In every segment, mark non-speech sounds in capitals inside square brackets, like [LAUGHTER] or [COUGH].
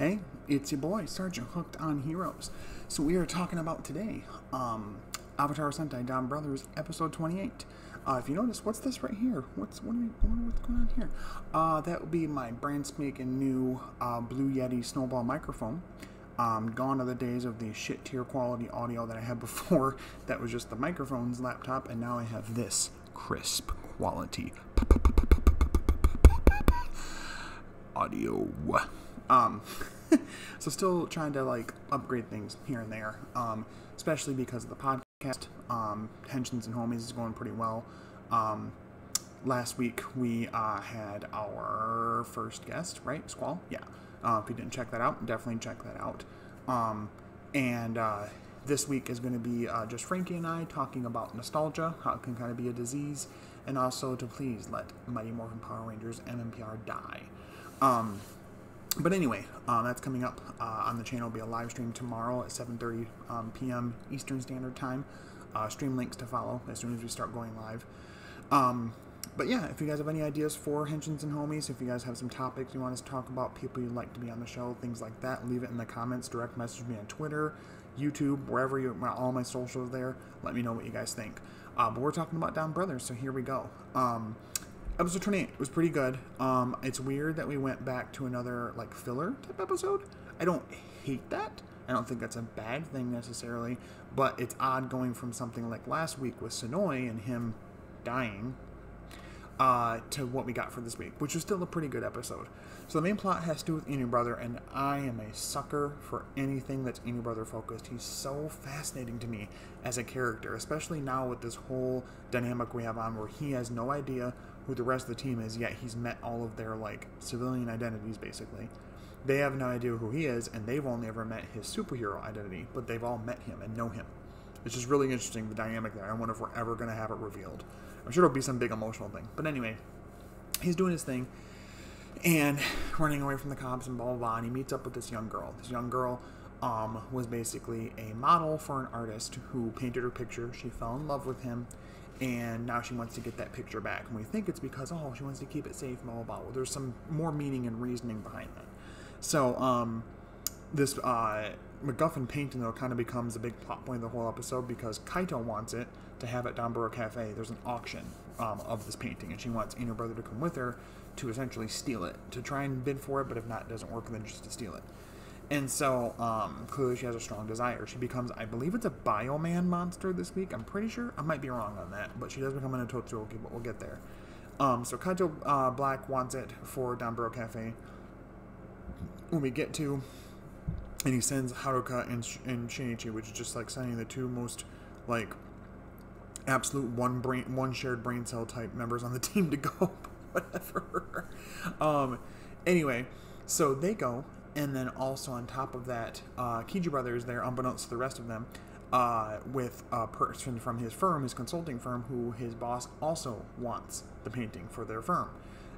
Hey, it's your boy, Sergeant Hooked on Heroes. So we are talking about today, um, Avataro Sentai Don Brothers, episode 28. Uh, if you notice, what's this right here? What's what are we, what's going on here? Uh, that would be my brand spanking new uh, Blue Yeti Snowball microphone. Um, gone are the days of the shit tier quality audio that I had [LAUGHS] before. That was just the microphone's laptop, and now I have this crisp quality [LAUGHS] audio. Um, [LAUGHS] so still trying to like upgrade things here and there, um, especially because of the podcast. Um, Henshins and Homies is going pretty well. Um, last week we uh, had our first guest, right? Squall, yeah. Uh, if you didn't check that out, definitely check that out. Um, and uh, this week is going to be uh, just Frankie and I talking about nostalgia, how it can kind of be a disease, and also to please let Mighty Morphin Power Rangers MMPR die. Um, but anyway, uh, that's coming up uh, on the channel. It'll be a live stream tomorrow at 7:30 um, p.m. Eastern Standard Time. Uh, stream links to follow as soon as we start going live. Um, but yeah, if you guys have any ideas for Henshins and Homies, if you guys have some topics you want us to talk about, people you'd like to be on the show, things like that, leave it in the comments. Direct message me on Twitter, YouTube, wherever you, all my socials there. Let me know what you guys think. Uh, but we're talking about Don Brothers, so here we go. Um, episode 28 was pretty good. Um, it's weird that we went back to another like filler type episode. I don't hate that. I don't think that's a bad thing necessarily, but it's odd going from something like last week with Sonoi and him dying uh, to what we got for this week, which was still a pretty good episode. So the main plot has to do with Inu Brother, and I am a sucker for anything that's Inu Brother focused. He's so fascinating to me as a character, especially now with this whole dynamic we have on where he has no idea who the rest of the team is, yet he's met all of their like civilian identities basically. They have no idea who he is, and they've only ever met his superhero identity, but they've all met him and know him. It's just really interesting the dynamic there. I wonder if we're ever to have it revealed. I'm sure it'll be some big emotional thing. But anyway, he's doing his thing and running away from the cops and blah blah blah. And he meets up with this young girl. This young girl um, was basically a model for an artist who painted her picture. She fell in love with him, and now she wants to get that picture back. And we think it's because oh she wants to keep it safe, blah blah blah. Well, there's some more meaning and reasoning behind that. So um, this uh, MacGuffin painting though kind of becomes a big plot point of the whole episode because Kaito wants it to have at Donboro Cafe. There's an auction um, of this painting, and she wants Inu Brother to come with her to essentially steal it, to try and bid for it. But if not, it doesn't work, then just to steal it. And so um, clearly she has a strong desire. She becomes, I believe it's a Bioman monster this week. I'm pretty sure. I might be wrong on that, but she does become an Hitotsuki, but we'll get there. Um, so Kaito uh, Black wants it for Donboro Cafe. When we get to and he sends Haruka and, and Shinichi, which is just like sending the two most like absolute one brain, one shared brain cell type members on the [LAUGHS] team to go. Whatever. [LAUGHS] Um. Anyway, so they go, and then also on top of that, uh, Kiji Brothers there, unbeknownst to the rest of them, uh, with a person from his firm, his consulting firm, who his boss also wants the painting for their firm.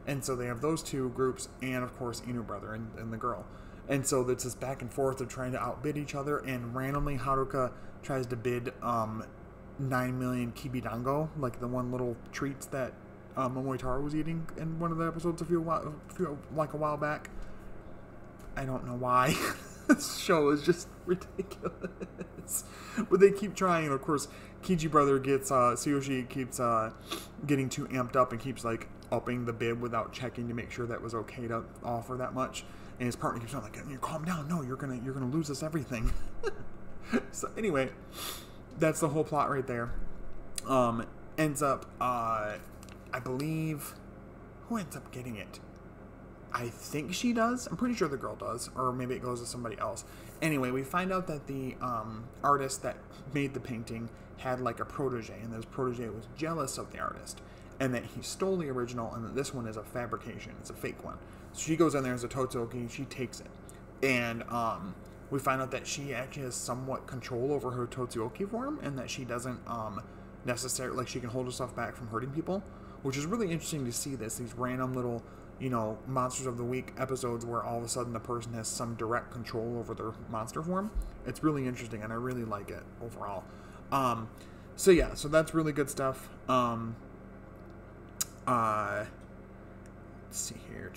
And so they have those two groups, and of course Inu Brother and, and the girl. And so it's this back and forth of trying to outbid each other, and randomly Haruka tries to bid um, 9 million kibidango, like the one little treats that um, Momotaro was eating in one of the episodes a few, a few like a while back. I don't know why. [LAUGHS] this show is just ridiculous. [LAUGHS] but they keep trying, of course, Kiji brother gets uh Tsuyoshi keeps uh getting too amped up and keeps like upping the bid without checking to make sure that was okay to offer that much. And his partner keeps on like, "You calm down. No, you're gonna you're gonna lose us everything." [LAUGHS] so anyway, that's the whole plot right there. Um, ends up, uh, I believe, who ends up getting it? I think she does. I'm pretty sure the girl does, or maybe it goes to somebody else. Anyway, we find out that the um, artist that made the painting had like a protege, and this protege was jealous of the artist, and that he stole the original, and that this one is a fabrication. It's a fake one. So she goes in there as a Totsuki, she takes it, and um, we find out that she actually has somewhat control over her Totsuki form, and that she doesn't um, necessarily like she can hold herself back from hurting people, which is really interesting to see. This these random little you know, Monsters of the Week episodes where all of a sudden the person has some direct control over their monster form. It's really interesting, and I really like it overall. Um, so yeah, so that's really good stuff. Um, uh, let's see here.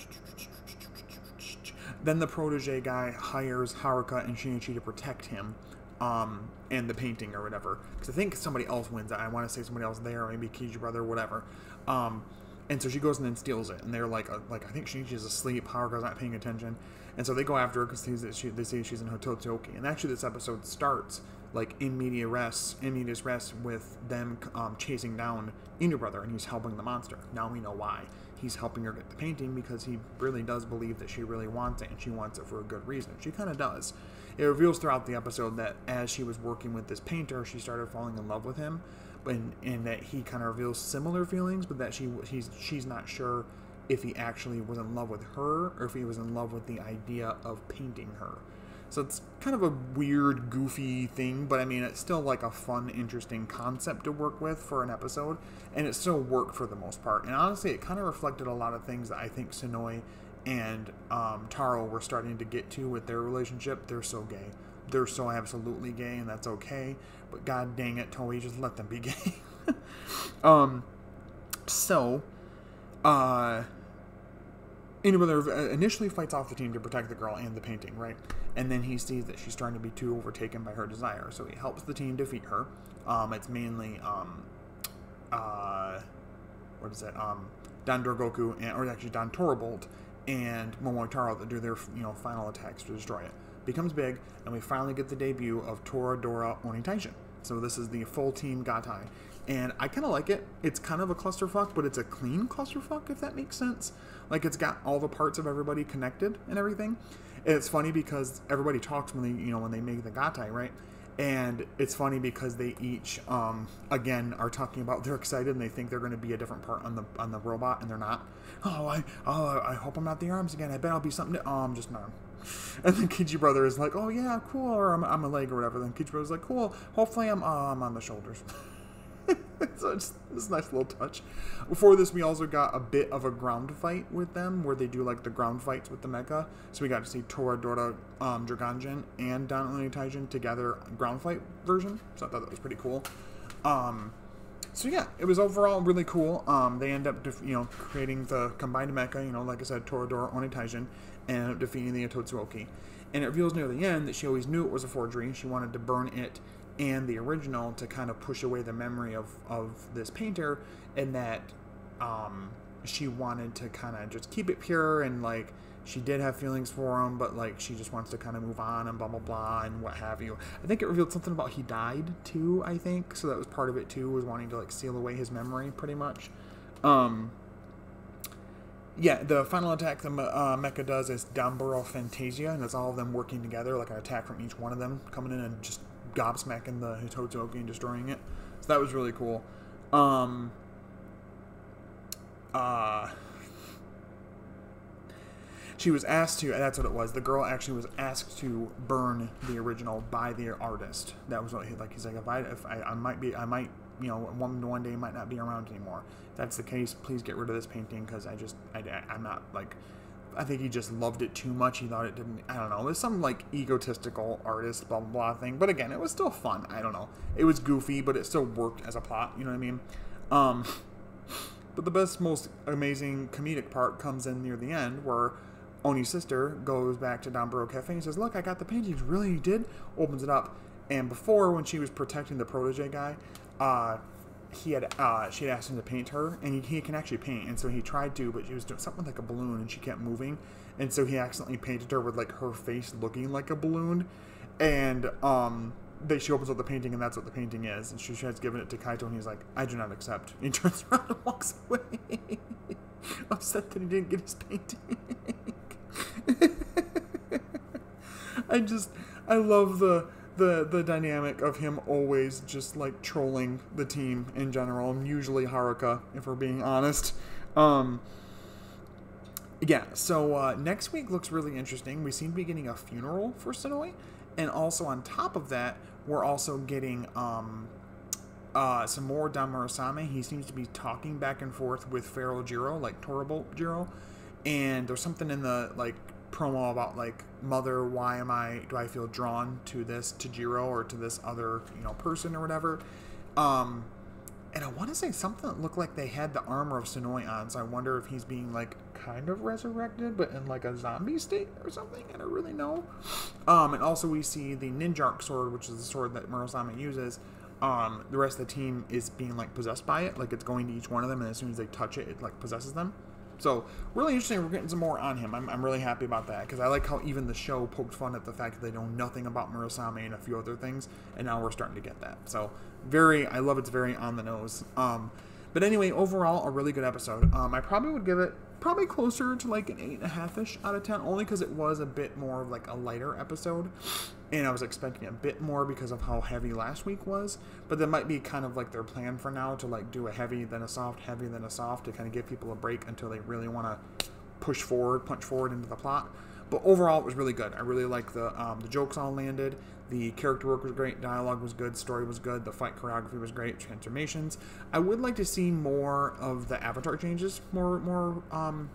then the protege guy hires Haruka and Shinichi to protect him um, and the painting or whatever. Because I think somebody else wins. I want to say somebody else there, maybe Kiji brother, whatever. Um, and so she goes and then steals it, and they're like, uh, like I think Shinichi's asleep, Haruka's not paying attention, and so they go after her because she, they say she's in Hitotsuki. And actually, this episode starts like in media res, in medias res, with them um, chasing down Inu brother, and he's helping the monster. Now we know why. He's helping her get the painting because he really does believe that she really wants it, and she wants it for a good reason. She kind of does. It reveals throughout the episode that as she was working with this painter, she started falling in love with him, and, and that he kind of reveals similar feelings, but that she he's she's not sure if he actually was in love with her or if he was in love with the idea of painting her. So it's kind of a weird, goofy thing, but I mean, it's still like a fun, interesting concept to work with for an episode, and it still worked for the most part. And honestly, it kind of reflected a lot of things that I think Sonoi and um, Taro were starting to get to with their relationship. They're so gay. They're so absolutely gay, and that's okay. But god dang it, Toei, just let them be gay. [LAUGHS] um, so, uh, Brother initially fights off the team to protect the girl and the painting, right? And then he sees that she's starting to be too overtaken by her desire, so he helps the team defeat her. Um, it's mainly, um, uh, what is it? Um, Don Dragoku, and, or actually Don Torabolt and Momotaro that do their you know final attacks to destroy it. Becomes big, and we finally get the debut of Toradora Onitaijin. So this is the full team Gatai, and I kind of like it. It's kind of a clusterfuck, but it's a clean clusterfuck if that makes sense. Like it's got all the parts of everybody connected and everything. And it's funny because everybody talks when they you know when they make the Gatai, right? and it's funny because they each um, again are talking about they're excited and they think they're going to be a different part on the on the robot and they're not oh i oh i hope i'm not the arms again i bet i'll be something to, oh i'm just not [LAUGHS] and then Kiji brother is like oh yeah cool or i'm, I'm a leg or whatever then Kiji brother's like cool hopefully i'm uh, i'm on the shoulders [LAUGHS] so it's this nice little touch. Before this, we also got a bit of a ground fight with them, where they do like the ground fights with the mecha. So we got to see Toradora um, Dragonjin and Don Onitaijin together ground fight version. So I thought that was pretty cool. Um, so yeah, it was overall really cool. Um, they end up, you know, creating the combined mecha. You know, like I said, Toradora Onitaijin, and defeating the Ototsukouki. And it reveals near the end that she always knew it was a forgery. She wanted to burn it and the original to kind of push away the memory of, of this painter and that um, she wanted to kind of just keep it pure and like she did have feelings for him but like she just wants to kind of move on and blah blah blah and what have you i think it revealed something about he died too i think so that was part of it too was wanting to like seal away his memory pretty much um yeah, the final attack the uh, mecha does is Danburo Fantasia, and it's all of them working together, like an attack from each one of them coming in and just gobsmacking the Hitotsuki and destroying it. So that was really cool. Um, uh, she was asked to, that's what it was. The girl actually was asked to burn the original by the artist. That was what he, like, he's like, if I, if I, I might be, I might, you know, one, one day might not be around anymore. If that's the case, please get rid of this painting because I just, I, I'm not, like, I think he just loved it too much. He thought it didn't. I don't know. There's some like egotistical artist blah blah blah thing. But again, it was still fun. I don't know. It was goofy, but it still worked as a plot. You know what I mean? Um, [LAUGHS] but the best, most amazing comedic part comes in near the end, where Oni's sister goes back to Danburo Cafe and says, "Look, I got the paintings. Really, did?" Opens it up, and before when she was protecting the protege guy, uh, he had uh, she had asked him to paint her, and he, he, can actually paint, and so he tried to, but she was doing something like a balloon, and she kept moving, and so he accidentally painted her with like her face looking like a balloon, and um, they she opens up the painting, and that's what the painting is, and she tries giving it to Kaito, and he's like, "I do not accept." He [LAUGHS] turns around and walks away, [LAUGHS] upset that he didn't get his painting. [LAUGHS] [LAUGHS] I just I love the the the dynamic of him always just like trolling the team in general, and usually Haruka, if we're being honest. Um, yeah, so uh, next week looks really interesting. We seem to be getting a funeral for Sonoi, and also on top of that, we're also getting um, uh, some more Don Murasame. He seems to be talking back and forth with Feral Jiro, like Torabolt Jiro, and there's something in the like promo about like mother why am i do i feel drawn to this to jiro or to this other you know person or whatever um and i want to say something that looked like they had the armor of sonoi on so i wonder if he's being like kind of resurrected, but in like a zombie state or something. I don't really know. Um, and also we see the Ninjark sword, which is the sword that Murasame uses. Um, the rest of the team is being like possessed by it, like it's going to each one of them, and as soon as they touch it, it like possesses them. So really interesting. We're getting some more on him. I'm, I'm really happy about that because I like how even the show poked fun at the fact that they know nothing about Murasame and a few other things, and now we're starting to get that. So very, I love it's very on the nose. Um, but anyway, overall, a really good episode. Um, I probably would give it probably closer to like an eight and a half ish out of ten, only because it was a bit more of like a lighter episode, and I was expecting a bit more because of how heavy last week was. But that might be kind of like their plan for now to like do a heavy, then a soft, heavy, then a soft to kind of give people a break until they really want to push forward, punch forward into the plot. But overall, it was really good. I really like the um, the jokes all landed. The character work was great. Dialogue was good. Story was good. The fight choreography was great. Transformations. I would like to see more of the avatar changes, more more um,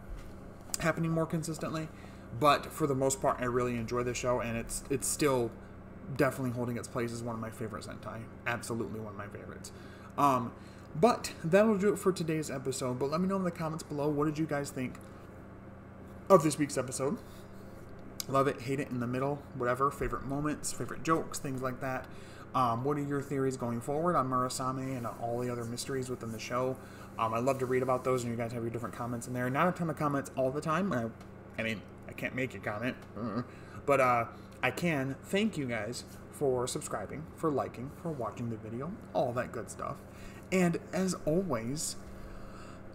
happening more consistently. But for the most part, I really enjoy the show, and it's it's still definitely holding its place as one of my favorite Sentai. Absolutely one of my favorites. Um, but that'll do it for today's episode. But let me know in the comments below what did you guys think of this week's episode. Love it, hate it, in the middle, whatever. Favorite moments, favorite jokes, things like that. Um, what are your theories going forward on Murasame and all the other mysteries within the show? Um, I love to read about those, and you guys have your different comments in there. Not a ton of comments all the time. I, I mean, I can't make a comment, uh, but uh, I can thank you guys for subscribing, for liking, for watching the video, all that good stuff. And as always,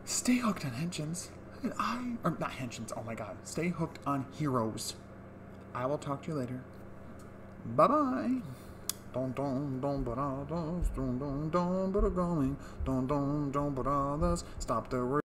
stay hooked on Henshins. And I, or not Henshins, oh my god, stay hooked on Heroes. I will talk to you later. Bye bye. Don don don ba don don don don ba going don don don ba Stop the